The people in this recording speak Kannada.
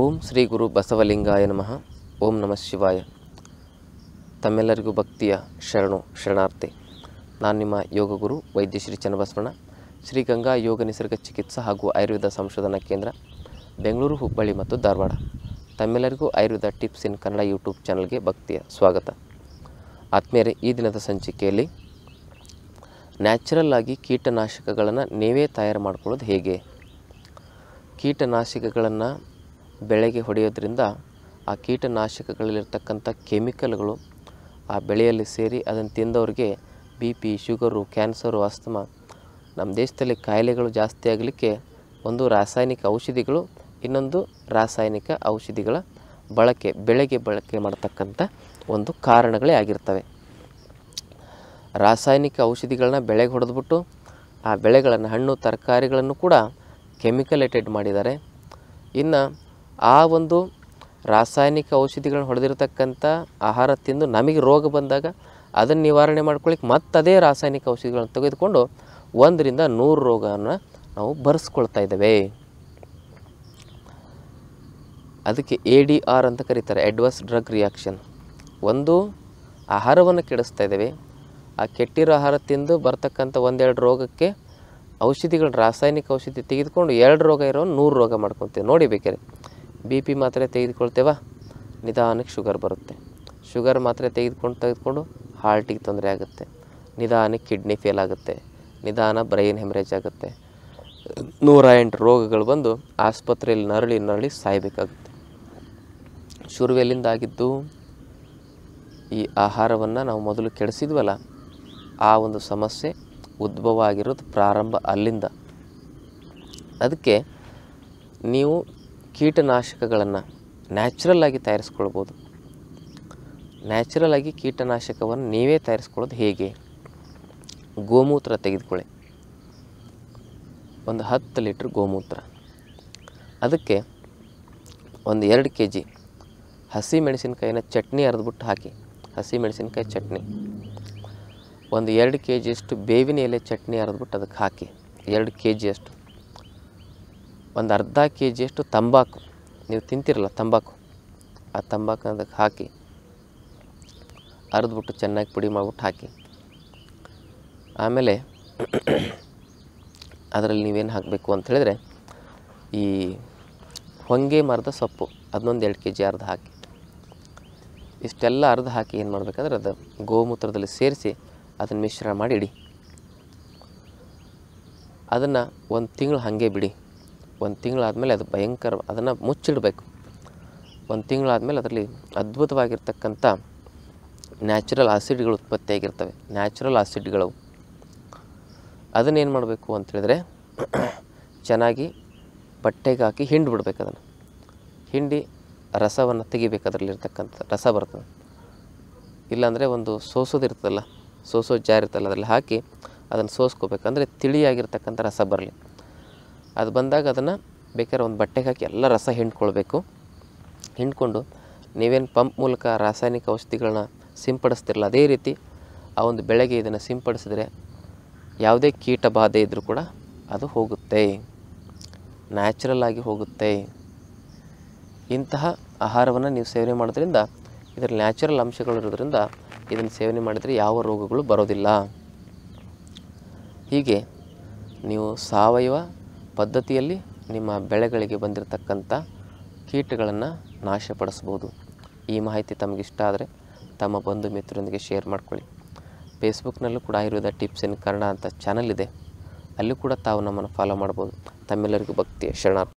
ಓಂ ಶ್ರೀ ಗುರು ಬಸವಲಿಂಗಾಯ ನಮಃ. ಓಂ ನಮಃ ಶಿವಾಯ. ತಮ್ಮೆಲ್ಲರಿಗೂ ಭಕ್ತಿಯ ಶರಣು, ಶರಣಾರ್ಥಿ. ನಾನು ನಿಮ್ಮ ಯೋಗ ಗುರು ವೈದ್ಯ ಶ್ರೀ ಚನ್ನಬಸವಣ್ಣ, ಶ್ರೀ ಗಂಗಾ ಯೋಗ ನಿಸರ್ಗ ಚಿಕಿತ್ಸಾ ಹಾಗೂ ಆಯುರ್ವೇದ ಸಂಶೋಧನಾ ಕೇಂದ್ರ, ಬೆಂಗಳೂರು, ಹುಬ್ಬಳ್ಳಿ ಮತ್ತು ಧಾರವಾಡ. ತಮ್ಮೆಲ್ಲರಿಗೂ Ayurveda tips in Kannada YouTube ಚಾನಲ್ಗೆ ಭಕ್ತಿಯ ಸ್ವಾಗತ. ಆತ್ಮೀಯರೇ, ಈ ದಿನದ ಸಂಚಿಕೆಯಲ್ಲಿ ನ್ಯಾಚುರಲ್ ಆಗಿ ಕೀಟನಾಶಕಗಳನ್ನು ನೀವೇ ತಯಾರು ಮಾಡ್ಕೊಳ್ಳೋದು ಹೇಗೆ? ಕೀಟನಾಶಕಗಳನ್ನು ಬೆಳೆಗೆ ಹೊಡೆಯೋದ್ರಿಂದ ಆ ಕೀಟನಾಶಕಗಳಲ್ಲಿರ್ತಕ್ಕಂಥ ಕೆಮಿಕಲ್ಗಳು ಆ ಬೆಳೆಯಲ್ಲಿ ಸೇರಿ ಅದನ್ನು ತಿಂದವ್ರಿಗೆ B P, sugar, cancer, asthma ನಮ್ಮ ದೇಶದಲ್ಲಿ ಕಾಯಿಲೆಗಳು ಜಾಸ್ತಿ ಆಗಲಿಕ್ಕೆ ಒಂದು ರಾಸಾಯನಿಕ ಔಷಧಿಗಳು, ಇನ್ನೊಂದು ರಾಸಾಯನಿಕ ಔಷಧಿಗಳ ಬಳಕೆ, ಬೆಳೆಗೆ ಬಳಕೆ ಮಾಡತಕ್ಕಂಥ ಒಂದು ಕಾರಣಗಳೇ ಆಗಿರ್ತವೆ. ರಾಸಾಯನಿಕ ಔಷಧಿಗಳನ್ನ ಬೆಳೆಗೆ ಹೊಡೆದ್ಬಿಟ್ಟು ಆ ಬೆಳೆಗಳನ್ನು ಹಣ್ಣು, ತರಕಾರಿಗಳನ್ನು ಕೂಡ ಕೆಮಿಕಲೇಟೆಡ್ ಮಾಡಿದ್ದಾರೆ. ಇನ್ನು ಆ ಒಂದು ರಾಸಾಯನಿಕ ಔಷಧಿಗಳನ್ನ ಹೊಡೆದಿರತಕ್ಕಂಥ ಆಹಾರ ತಿಂದು ನಮಗೆ ರೋಗ ಬಂದಾಗ ಅದನ್ನು ನಿವಾರಣೆ ಮಾಡ್ಕೊಳ್ಳಿಕ್ಕೆ ಅದೇ ರಾಸಾಯನಿಕ ಔಷಧಿಗಳನ್ನು ತೆಗೆದುಕೊಂಡು ಒಂದರಿಂದ ನೂರು ರೋಗವನ್ನು ನಾವು ಬರೆಸ್ಕೊಳ್ತಾ ಇದ್ದೇವೆ. ಅದಕ್ಕೆ ಎ ಡಿ ಆರ್ ಅಂತ ಕರೀತಾರೆ ಅಡ್ವರ್ಸ್ ಡ್ರಗ್ ರಿಯಾಕ್ಷನ್ ಒಂದು, ಆಹಾರವನ್ನು ಕೆಡಿಸ್ತಾ ಇದ್ದೇವೆ. ಆ ಕೆಟ್ಟಿರೋ ಆಹಾರ ತಿಂದು ಬರ್ತಕ್ಕಂಥ ಒಂದೆರಡು ರೋಗಕ್ಕೆ ಔಷಧಿಗಳು ರಾಸಾಯನಿಕ ಔಷಧಿ ತೆಗೆದುಕೊಂಡು ಎರಡು ರೋಗ ಇರೋ ನೂರು ರೋಗ ಮಾಡ್ಕೊತೀವಿ. ನೋಡಿ ಬೇಕಾರೆ ಬಿ ಪಿ ಮಾತ್ರೆ ತೆಗೆದುಕೊಳ್ತೇವ? ನಿಧಾನಕ್ಕೆ ಶುಗರ್ ಬರುತ್ತೆ. ಶುಗರ್ ಮಾತ್ರೆ ತೆಗೆದುಕೊಂಡು ತೆಗೆದುಕೊಂಡು ಹಾರ್ಟಿಗೆ ತೊಂದರೆ ಆಗುತ್ತೆ. ನಿಧಾನಕ್ಕೆ ಕಿಡ್ನಿ ಫೇಲ್ ಆಗುತ್ತೆ. ನಿಧಾನ ಬ್ರೈನ್ ಹೆಮ್ರೇಜ್ ಆಗುತ್ತೆ. ನೂರ ಎಂಟು ರೋಗಗಳು ಬಂದು ಆಸ್ಪತ್ರೆಯಲ್ಲಿ ನರಳಿ ನರಳಿ ಸಾಯಬೇಕಾಗುತ್ತೆ. ಶುರುವೆಲ್ಲಿಂದ ಆಗಿದ್ದು ಈ ಆಹಾರವನ್ನು ನಾವು ಮೊದಲು ಕೆಡಿಸಿದ್ವಲ್ಲ, ಆ ಒಂದು ಸಮಸ್ಯೆ ಉದ್ಭವ ಆಗಿರೋದು ಪ್ರಾರಂಭ ಅಲ್ಲಿಂದ. ಅದಕ್ಕೆ ನೀವು ಕೀಟನಾಶಕಗಳನ್ನು ನ್ಯಾಚುರಲ್ ಆಗಿ ತಯಾರಿಸ್ಕೊಳ್ಬೋದು. ನ್ಯಾಚುರಲ್ ಆಗಿ ಕೀಟನಾಶಕವನ್ನು ನೀವೇ ತಯಾರಿಸ್ಕೊಳ್ಳೋದು ಹೇಗೆ? ಗೋಮೂತ್ರ ತೆಗೆದುಕೊಳ್ಳಿ. ಒಂದು ಹತ್ತು ಲೀಟ್ರ್ ಗೋಮೂತ್ರ. ಅದಕ್ಕೆ ಒಂದು ಎರಡು ಕೆ ಜಿ ಹಸಿ ಮೆಣಸಿನಕಾಯಿನ ಚಟ್ನಿ ಅರೆದ್ಬಿಟ್ಟು ಹಾಕಿ. ಹಸಿ ಮೆಣಸಿನ್ಕಾಯಿ ಚಟ್ನಿ. ಒಂದು ಎರಡು ಕೆ ಜಿಯಷ್ಟು ಬೇವಿನ ಎಲೆ ಚಟ್ನಿ ಅರೆದ್ಬಿಟ್ಟು ಅದಕ್ಕೆ ಹಾಕಿ. ಎರಡು ಕೆ ಜಿಯಷ್ಟು ಒಂದು ಅರ್ಧ ಕೆ ಜಿಯಷ್ಟು ತಂಬಾಕು. ನೀವು ತಿಂತಿರಲ್ಲ ತಂಬಾಕು. ಆ ತಂಬಾಕು ಅದಕ್ಕೆ ಹಾಕಿ, ಅರ್ದ್ಬಿಟ್ಟು ಚೆನ್ನಾಗಿ ಪುಡಿ ಮಾಡಿಬಿಟ್ಟು ಹಾಕಿ. ಆಮೇಲೆ ಅದರಲ್ಲಿ ನೀವೇನು ಹಾಕಬೇಕು ಅಂತ ಹೇಳಿದ್ರೆ, ಈ ಹೊಂಗೆ ಮರದ ಸೊಪ್ಪು, ಅದನ್ನೊಂದು ಎರಡು ಕೆ ಜಿ ಅರ್ಧ ಹಾಕಿ. ಇಷ್ಟೆಲ್ಲ ಅರ್ಧ ಹಾಕಿ ಏನು ಮಾಡಬೇಕಂದ್ರೆ ಅದು ಗೋಮೂತ್ರದಲ್ಲಿ ಸೇರಿಸಿ ಅದನ್ನು ಮಿಶ್ರಣ ಮಾಡಿ ಇಡಿ. ಅದನ್ನು ಒಂದು ತಿಂಗಳು ಹಾಗೆ ಬಿಡಿ. ಒಂದು ತಿಂಗಳಾದಮೇಲೆ ಅದು ಭಯಂಕರ ಅದನ್ನು ಮುಚ್ಚಿಡಬೇಕು. ಒಂದು ತಿಂಗಳಾದಮೇಲೆ ಅದರಲ್ಲಿ ಅದ್ಭುತವಾಗಿರ್ತಕ್ಕಂಥ ನ್ಯಾಚುರಲ್ ಆಸಿಡ್ಗಳು ಉತ್ಪತ್ತಿಯಾಗಿರ್ತವೆ ನ್ಯಾಚುರಲ್ ಆಸಿಡ್ಗಳು. ಅದನ್ನೇನು ಮಾಡಬೇಕು ಅಂತೇಳಿದರೆ ಚೆನ್ನಾಗಿ ಬಟ್ಟೆಗೆ ಹಾಕಿ ಹಿಂಡಿ ಬಿಡ್ಬೇಕು ಅದನ್ನು. ಹಿಂಡಿ ರಸವನ್ನು ತೆಗಿಬೇಕು ಅದರಲ್ಲಿರ್ತಕ್ಕಂಥ ರಸ ಬರ್ತದೆ. ಇಲ್ಲಾಂದರೆ ಒಂದು ಸೋಸೋದಿರ್ತದಲ್ಲ ಸೋಸೋ ಜಾರಿರ್ತಲ್ಲ ಅದರಲ್ಲಿ ಹಾಕಿ ಅದನ್ನು ಸೋಸ್ಕೋಬೇಕಂದ್ರೆ ತಿಳಿಯಾಗಿರ್ತಕ್ಕಂಥ ರಸ ಬರಲಿ. ಅದು ಬಂದಾಗ ಅದನ್ನು ಬೇಕಾದ್ರೆ ಒಂದು ಬಟ್ಟೆಗೆ ಹಾಕಿ ಎಲ್ಲ ರಸ ಹಿಂಡ್ಕೊಳ್ಬೇಕು. ಹಿಂಡ್ಕೊಂಡು ನೀವೇನು ಪಂಪ್ ಮೂಲಕ ರಾಸಾಯನಿಕ ಔಷಧಿಗಳನ್ನ ಸಿಂಪಡಿಸ್ತಿರಲ್ಲ, ಅದೇ ರೀತಿ ಆ ಒಂದು ಬೆಳೆಗೆ ಇದನ್ನು ಸಿಂಪಡಿಸಿದ್ರೆ ಯಾವುದೇ ಕೀಟ ಬಾಧೆ ಇದ್ದರೂ ಕೂಡ ಅದು ಹೋಗುತ್ತೆ. ನ್ಯಾಚುರಲ್ ಆಗಿ ಹೋಗುತ್ತೆ. ಇಂತಹ ಆಹಾರವನ್ನು ನೀವು ಸೇವನೆ ಮಾಡೋದ್ರಿಂದ, ಇದರ ನ್ಯಾಚುರಲ್ ಅಂಶಗಳು ಇರೋದ್ರಿಂದ ಇದನ್ನು ಸೇವನೆ ಮಾಡಿದರೆ ಯಾವ ರೋಗಗಳು ಬರೋದಿಲ್ಲ. ಹೀಗೆ ನೀವು ಸಾವಯವ ಪದ್ಧತಿಯಲ್ಲಿ ನಿಮ್ಮ ಬೆಳೆಗಳಿಗೆ ಬಂದಿರತಕ್ಕಂಥ ಕೀಟಗಳನ್ನು ನಾಶಪಡಿಸ್ಬೋದು. ಈ ಮಾಹಿತಿ ತಮಗಿಷ್ಟ ಆದರೆ ತಮ್ಮ ಬಂಧು ಮಿತ್ರರೊಂದಿಗೆ ಶೇರ್ ಮಾಡಿಕೊಳ್ಳಿ. ಫೇಸ್ಬುಕ್ನಲ್ಲೂ ಕೂಡ ಆಯುರ್ವೇದ ಟಿಪ್ಸ್ ಇನ್ ಕನ್ನಡ ಅಂತ ಚಾನಲ್ ಇದೆ. ಅಲ್ಲೂ ಕೂಡ ತಾವು ನಮ್ಮನ್ನು ಫಾಲೋ ಮಾಡ್ಬೋದು. ತಮ್ಮೆಲ್ಲರಿಗೂ ಭಕ್ತಿಯ ಶರಣಾರ್ಥಿ.